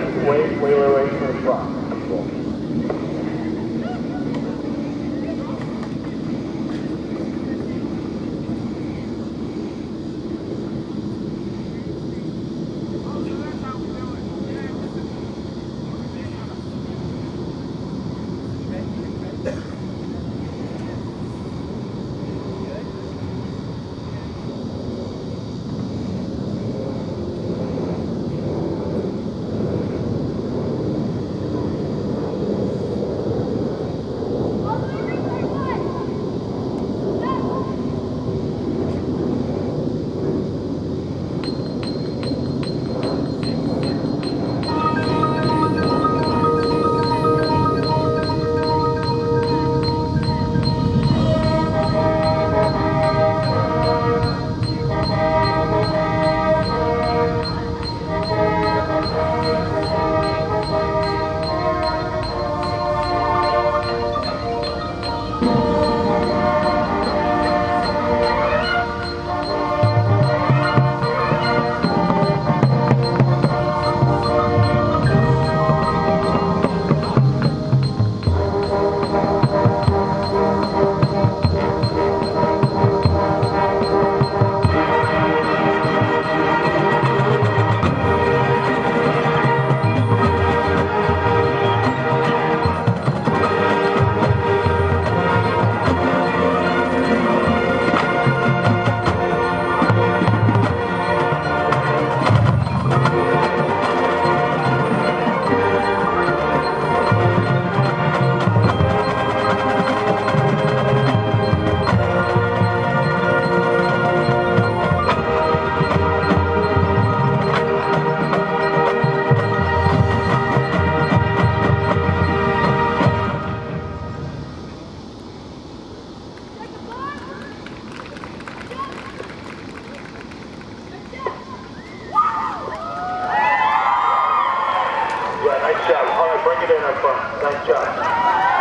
way, way, way, way from the front. Cool. Bring it in up front. Nice job.